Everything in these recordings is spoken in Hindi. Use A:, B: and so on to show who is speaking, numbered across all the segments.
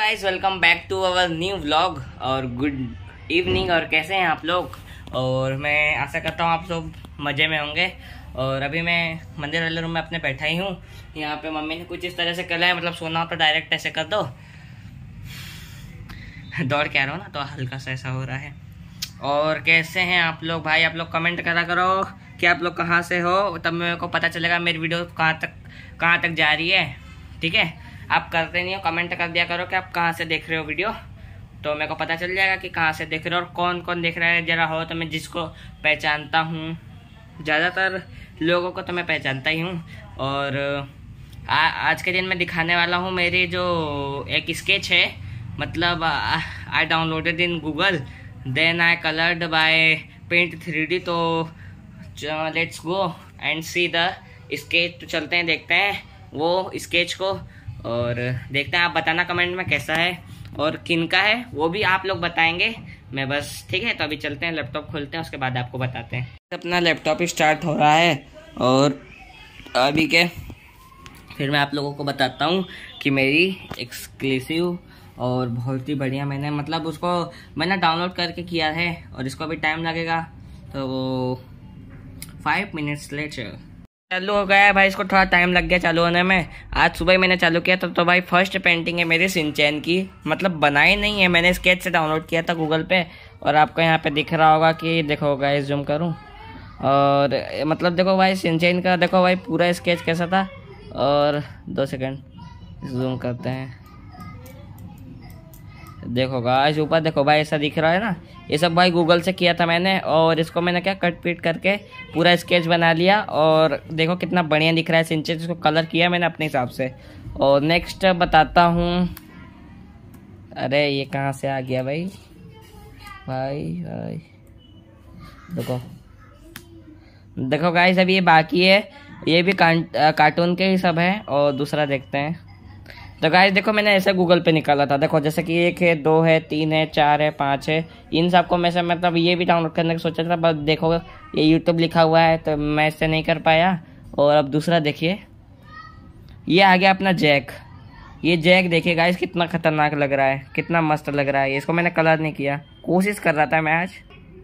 A: Guys welcome back to our new vlog और गुड इवनिंग और कैसे हैं आप लोग? और मैं आशा करता हूँ आप सब मज़े में होंगे। और अभी मैं मंदिर वाले रूम में अपने बैठा ही हूँ। यहाँ पे मम्मी ने कुछ इस तरह से करा है मतलब सोना तो डायरेक्ट ऐसे कर दो। दौड़ के आ रहा हूँ ना तो हल्का सा ऐसा हो रहा है। और कैसे हैं आप लोग? भाई, आप लोग कमेंट करा करो कि आप लोग कहाँ से हो? तब मेरे को पता चलेगा मेरी वीडियो कहाँ तक कहाँ तक जा रही है। ठीक है? आप करते नहीं हो कमेंट कर दिया करो कि आप कहाँ से देख रहे हो वीडियो तो मेरे को पता चल जाएगा कि कहाँ से देख रहे हो और कौन कौन देख रहा है। जरा हो तो मैं जिसको पहचानता हूँ। ज़्यादातर लोगों को तो मैं पहचानता ही हूँ। और आ, आज के दिन मैं दिखाने वाला हूँ मेरी जो एक स्केच है। मतलब I downloaded in Google then I coloured by Paint three तो let's go and see the sketch तो चलते हैं देखते हैं वो स्केच को। और देखते हैं आप बताना कमेंट में कैसा है और किन का है, वो भी आप लोग बताएँगे। मैं बस, ठीक है? तो अभी चलते हैं लैपटॉप खोलते हैं, उसके बाद आपको बताते हैं। अपना लैपटॉप स्टार्ट हो रहा है और अभी के, फिर मैं आप लोगों को बताता हूँ कि मेरी एक्सक्लूसिव और बहुत ही बढ़िया मैंने मतलब उसको मैंने डाउनलोड करके किया है और इसको अभी टाइम लगेगा तो फाइव मिनट्स लेटर चालू, हो गया है भाई, इसको थोड़ा टाइम लग गया चालू होने में। आज सुबह मैंने चालू किया था तो भाई फ़र्स्ट पेंटिंग है मेरी सिंचैन की। मतलब बनाई नहीं है, मैंने स्केच से डाउनलोड किया था गूगल पे। और आपको यहाँ पे दिख रहा होगा कि, देखो गाइस जूम करूँ। और मतलब देखो भाई सिंचैन का, देखो भाई, पूरा स्केच कैसा था। और, दो सेकेंड जूम करते हैं। देखो गाइस ऊपर देखो भाई, ऐसा दिख रहा है ना? ये सब भाई गूगल से किया था मैंने और इसको मैंने क्या कट पीट करके पूरा स्केच बना लिया और देखो कितना बढ़िया दिख रहा है सिंचे इसको कलर किया मैंने अपने हिसाब से। और नेक्स्ट बताता हूँ। अरे, ये कहाँ से आ गया भाई? भाई भाई। देखो। देखो गाइस अभी ये बाकी है। ये भी कार्टून के ही सब है और दूसरा देखते हैं। तो गाइस देखो मैंने ऐसे गूगल पे निकाला था। देखो, जैसे कि एक है, दो है, तीन है, चार है, पाँच है, इन सबको मैं से मतलब ये भी डाउनलोड करने का सोचा था बस देखो, ये यूट्यूब लिखा हुआ है तो मैं इससे नहीं कर पाया। और अब दूसरा देखिए। ये आ गया अपना जैक ये जैक देखिए गाइस कितना खतरनाक लग रहा है, कितना मस्त लग रहा है। इसको मैंने कलर नहीं किया। कोशिश कर रहा था मैं आज।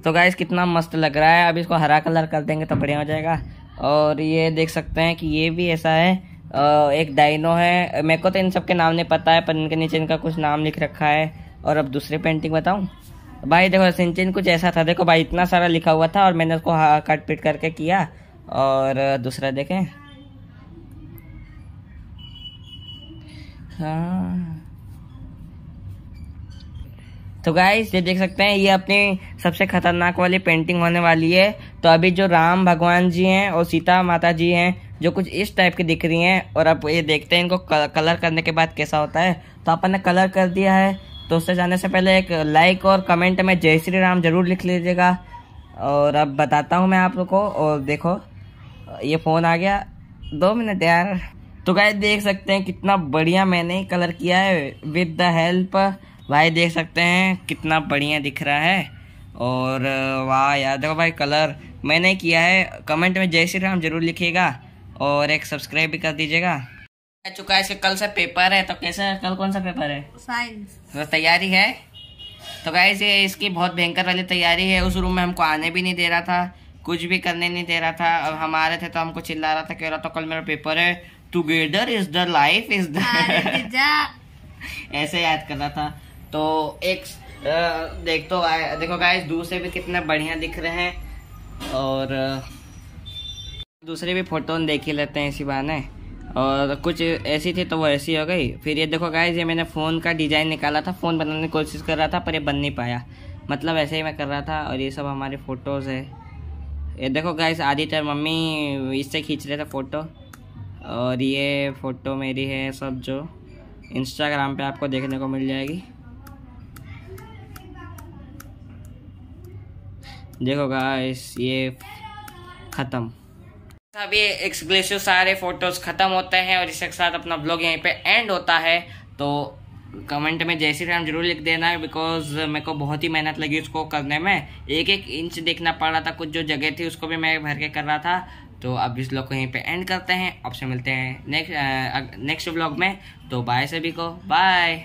A: तो गाइस कितना मस्त लग रहा है। अब इसको हरा कलर कर देंगे तो बढ़िया हो जाएगा। और ये देख सकते हैं कि ये भी ऐसा है। एक डाइनो है। मेरे को तो इन सब के नाम नहीं पता है, पर इनके नीचे इनका कुछ नाम लिख रखा है। और अब दूसरी पेंटिंग बताऊँ? भाई देखो, सिंचन कुछ ऐसा था, देखो भाई, इतना सारा लिखा हुआ था और मैंने उसको कट पिट करके किया। और दूसरा देखें। हाँ। तो गाइस ये देख सकते हैं, ये अपनी सबसे खतरनाक वाली पेंटिंग होने वाली है। तो अभी जो राम भगवान जी हैं और सीता माता जी हैं जो कुछ इस टाइप की दिख रही हैं, और अब ये देखते हैं इनको कलर करने के बाद कैसा होता है। तो अपन ने कलर कर दिया है। तो उससे जाने से पहले एक लाइक और कमेंट में जय श्री राम ज़रूर लिख लीजिएगा। और अब बताता हूँ मैं आप लोग को, और देखो, ये फ़ोन आ गया। दो मिनट यार। तो गाय देख सकते हैं कितना बढ़िया मैंने कलर किया है। विद द हेल्प भाई देख सकते हैं कितना बढ़िया दिख रहा है। और, वाह यार, देखो भाई कलर मैंने किया है। कमेंट में जय श्री राम ज़रूर लिखिएगा। और एक सब्सक्राइब भी कर दीजिएगा। चुका है इसके कल से पेपर है तो कैसे कल कौन सा पेपर है?
B: साइंस
A: तो तैयारी है? तो गाइस ये इसकी बहुत भयंकर वाली तैयारी है। उस रूम में हमको आने भी नहीं दे रहा था कुछ भी करने नहीं दे रहा था। अब हम आ रहे थे तो हमको चिल्ला रहा था कह रहा था कल मेरा पेपर है। Together is the life is the ऐसे याद कर रहा था। तो एक देख तो देखो गाइस दूर से भी कितने बढ़िया दिख रहे हैं। और दूसरी भी फ़ोटो देख ही लेते हैं इसी बहाने और कुछ ऐसी थी तो वो ऐसी हो गई। फिर ये देखो गाइस ये मैंने फ़ोन का डिज़ाइन निकाला था फ़ोन बनाने की कोशिश कर रहा था, पर ये बन नहीं पाया। मतलब ऐसे ही मैं कर रहा था और ये सब हमारे फ़ोटोज़ है। ये देखो गाइस आदित्य मम्मी इससे खींच रहे थे फ़ोटो और ये फ़ोटो मेरी है सब जो इंस्टाग्राम पे आपको देखने को मिल जाएगी। देखो गाइस ये ख़त्म। अभी एक्सक्लूसिव सारे फ़ोटोज़ खत्म होते हैं और इसके साथ अपना ब्लॉग यहीं पे एंड होता है। तो कमेंट में जय श्री राम ज़रूर लिख देना है बिकॉज़ मेरे को बहुत ही मेहनत लगी उसको करने में। एक एक इंच देखना पड़ रहा था, कुछ जो जगह थी उसको भी मैं भर के कर रहा था। तो अब इस ब्लॉग को यहीं पे एंड करते हैं। आपसे मिलते हैं नेक्स्ट नेक्स्ट ब्लॉग में। तो बाय सभी को। बाय